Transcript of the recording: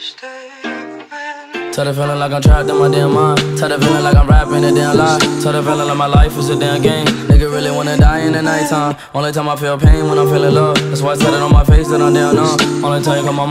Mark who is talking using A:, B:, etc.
A: Tell the feeling like I'm trapped in my damn mind. Tell the feeling like I'm rapping a damn lie. Tell the feeling like my life is a damn game. Nigga really wanna die in the nighttime. Only time I feel pain when I'm feeling love. That's why I said it on my face that I'm down on. Only time you come on my